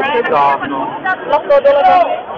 che danno. L'otto della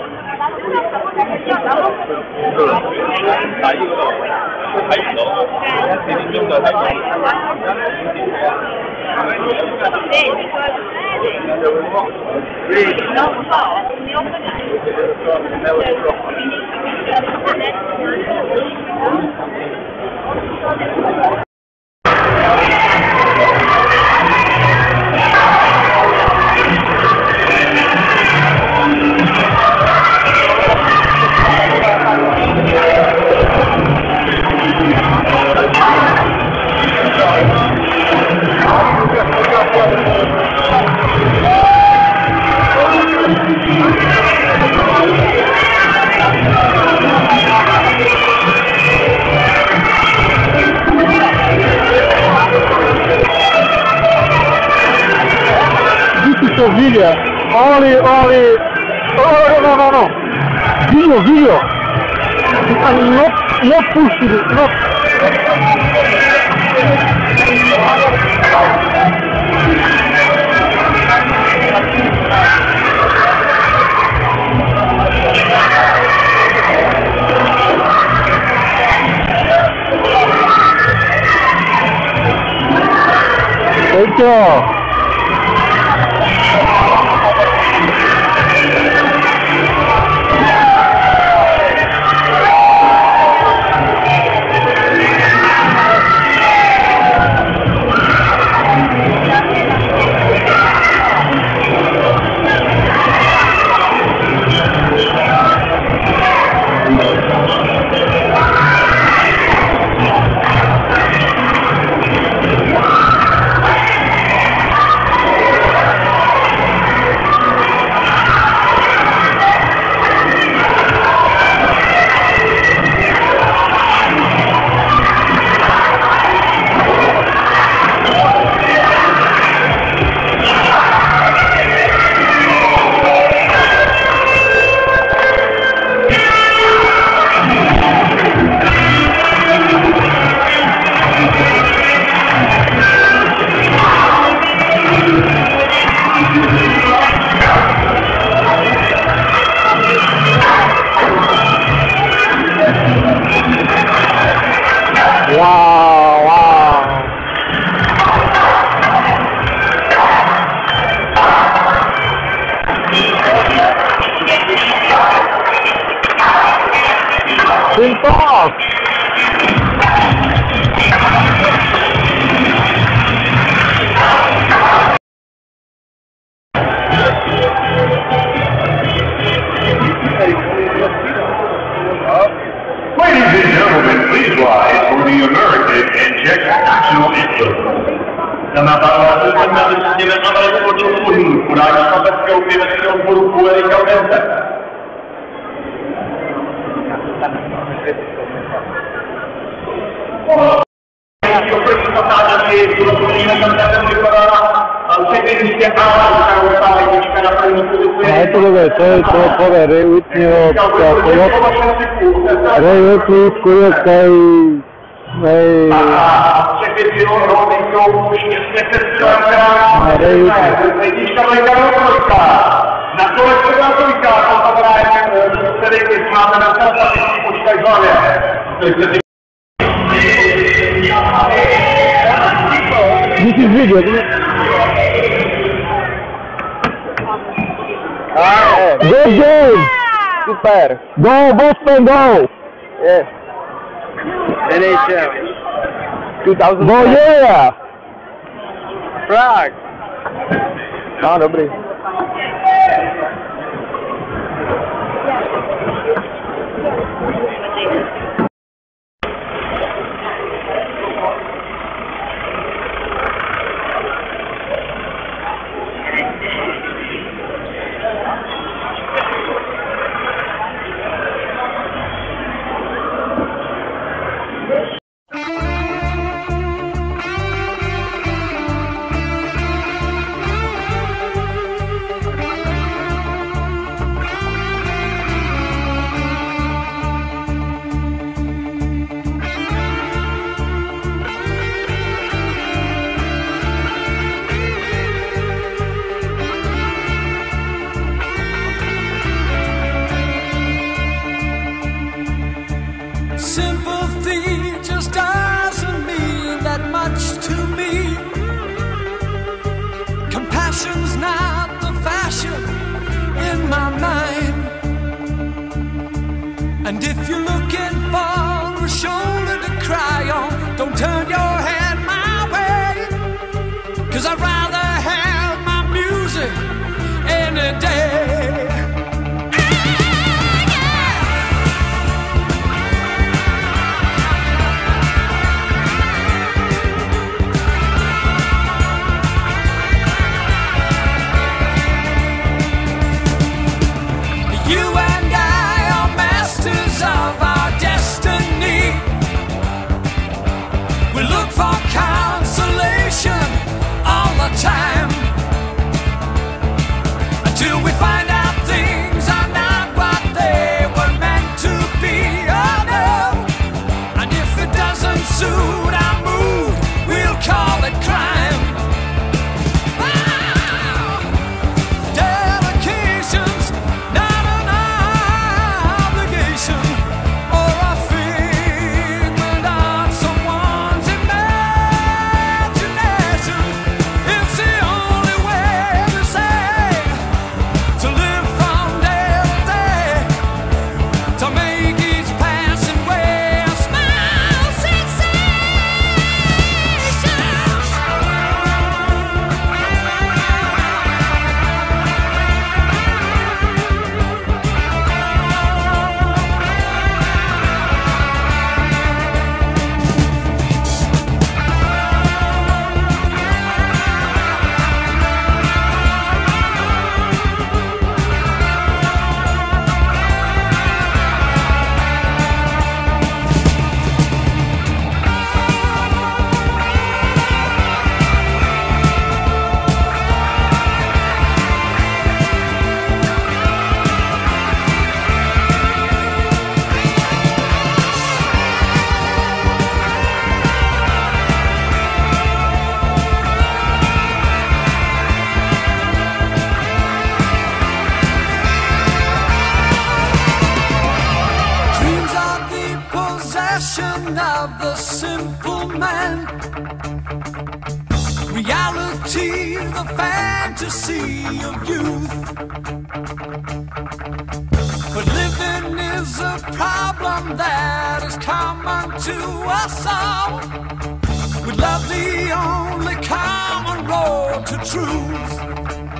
Vilha, Olhe, olhe. Oh, não, não, não. viu viu tá Not, not possible. Not. Oito. كما قال وسلم لمن امرت وجوههم اولئك قد كوكبت لهم ملك ولك وانت A to dobre, to je to pove reutnje od kolot. Reutnje od kolot kaj... Na tua expectativa, contra a serei queimada na santa pesquisa de Olha. Desse vídeo, né? Ah, é. Gol! Super! Gol, gol, gol! É. Beleza. 2000. Go, yeah! Prague. No, dobrý. And if you're looking for a shoulder to cry on, don't turn your head my way. Cause I'd rather have my music any day. You time. wonderful man. Reality, the fantasy of youth. But living is a problem that is common to us all. We love, the only common road to truth.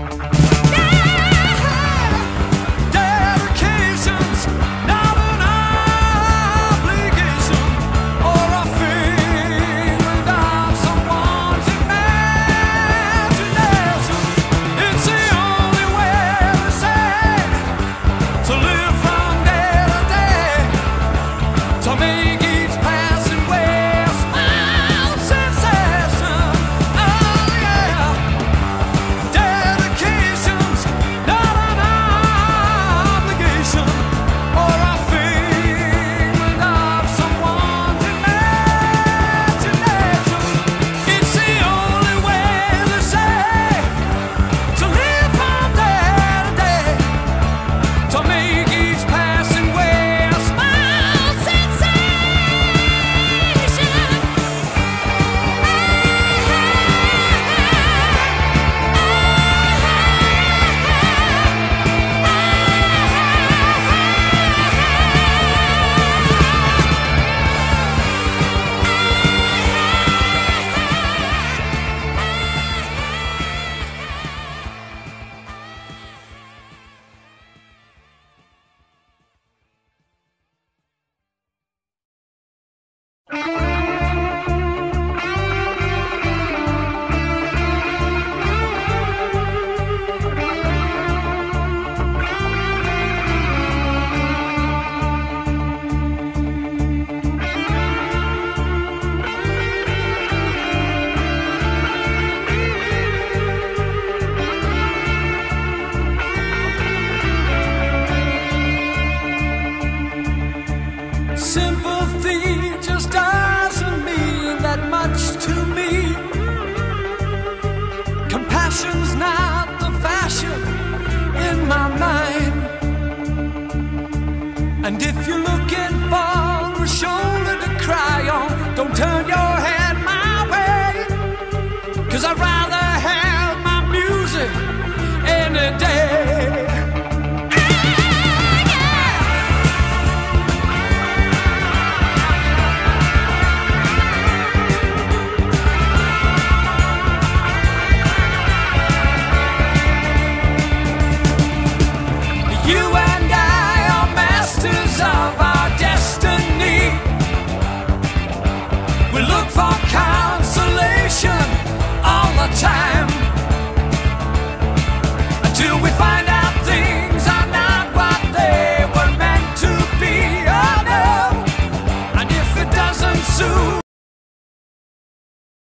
And if you're looking for a shoulder to cry on, don't turn your head my way. Cause I'd rather have my music any day.